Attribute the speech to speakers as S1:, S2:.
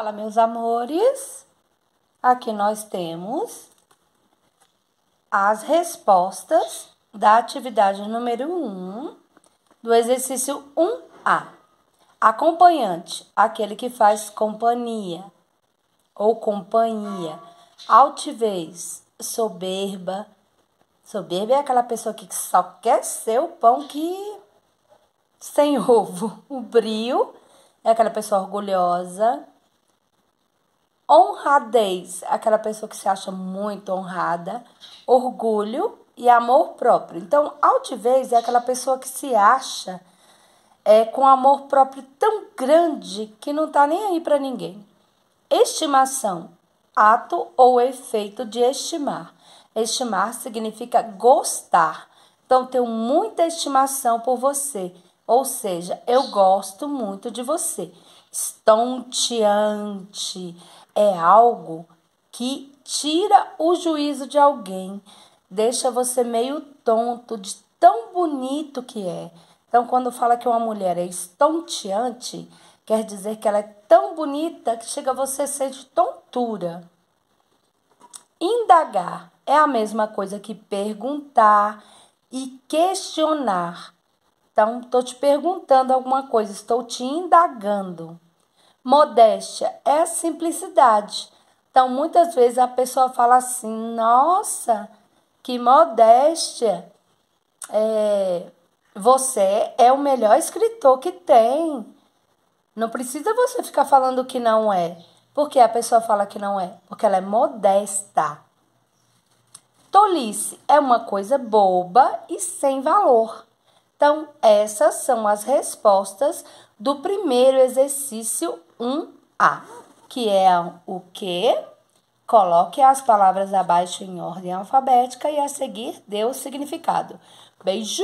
S1: Fala, meus amores. Aqui nós temos as respostas da atividade número 1 do exercício 1A. Acompanhante, aquele que faz companhia ou companhia. Altivez, soberba. Soberba é aquela pessoa que só quer ser o pão que sem ovo. O brio é aquela pessoa orgulhosa honradez, aquela pessoa que se acha muito honrada, orgulho e amor próprio. Então, altivez é aquela pessoa que se acha é, com amor próprio tão grande que não está nem aí para ninguém. Estimação, ato ou efeito de estimar. Estimar significa gostar. Então, tenho muita estimação por você. Ou seja, eu gosto muito de você. Estonteante é algo que tira o juízo de alguém, deixa você meio tonto de tão bonito que é. Então, quando fala que uma mulher é estonteante, quer dizer que ela é tão bonita que chega a você ser de tontura. Indagar é a mesma coisa que perguntar e questionar. Então, estou te perguntando alguma coisa, estou te indagando. Modéstia é simplicidade. Então, muitas vezes a pessoa fala assim: nossa, que modéstia. É, você é o melhor escritor que tem. Não precisa você ficar falando que não é. Por que a pessoa fala que não é? Porque ela é modesta. Tolice é uma coisa boba e sem valor. Então, essas são as respostas do primeiro exercício 1A, que é o que? Coloque as palavras abaixo em ordem alfabética e a seguir dê o significado. Beijo!